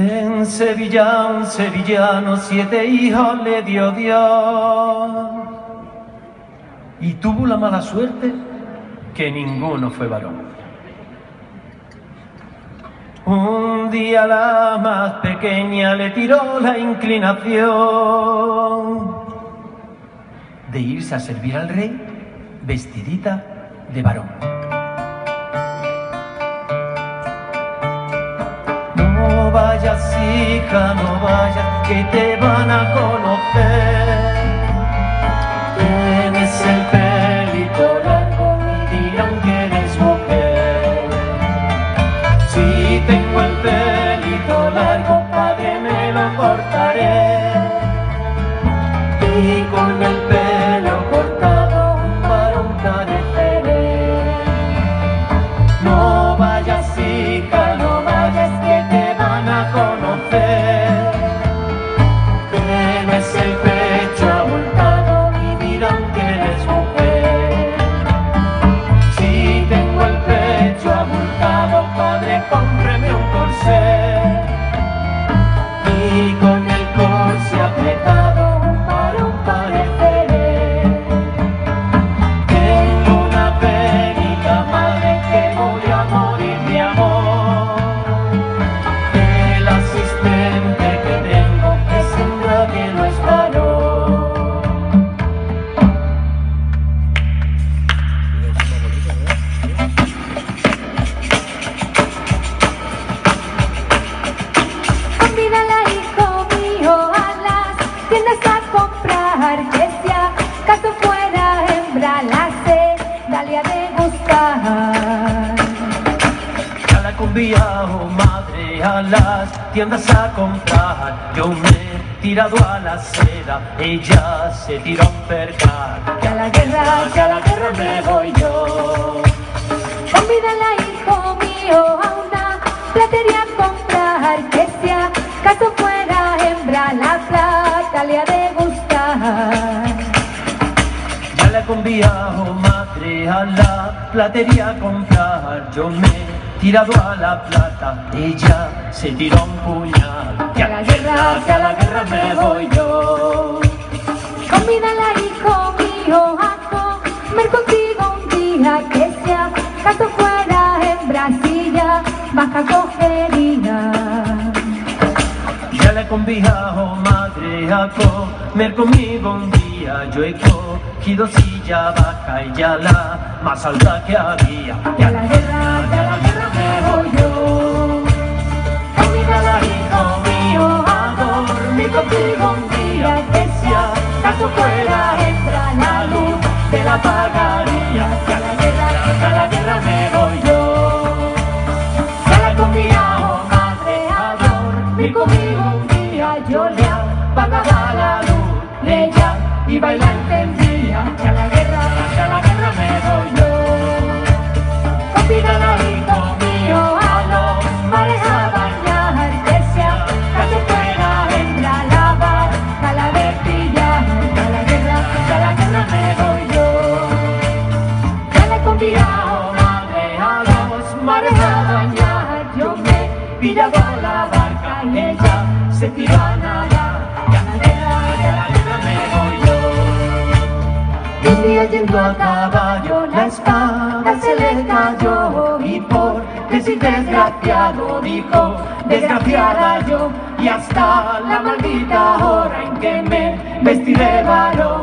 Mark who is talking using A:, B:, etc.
A: En Sevilla un sevillano siete hijos le dio Dios y tuvo la mala suerte que ninguno fue varón. Un día la más pequeña le tiró la inclinación de irse a servir al rey vestidita de varón. Hija, no vayas, que te van a conocer. Tienes el pelito largo y dirán que eres mujer. Si tengo el pelito largo, padre, me lo cortaré. Y con el pelo cortado, Conviado, madre, a las tiendas a comprar. Yo me he tirado a la seda, ella se tiró a un percal.
B: Que a la guerra, que a la guerra me voy yo. Convídala, hijo mío, a una platería a comprar que si acaso fuera hembra la plata le ha de gustar.
A: Ya la he conviado, madre, a la platería a comprar. Yo me tirado a la plata, ella se tiró un puñal.
B: Que a la guerra, que a la guerra me voy yo. Convídala, hijo mío, a comer contigo un día que si acaso fuera hembracilla, baja cogería.
A: Ya la he conviado, madre, a comer conmigo un día. Yo he cogido silla baja y ya la más alta que había.
B: Que a la guerra, contigo un día que si fuera hembra la luz te la pagaría. Que a la guerra, a la guerra me voy yo. Ya la he convidado, madre, a dormir conmigo un día. Yo le apagaba la luz ella y baila Convidado, madre, a los mares a. Yo me he pillado la barca y ella se tiró a nadar. Que a la a la guerra me voy yo.
A: Un día yendo a caballo, la espada se le cayó y por decir desgraciado dijo, desgraciada yo y hasta la maldita hora en que me vestiré varón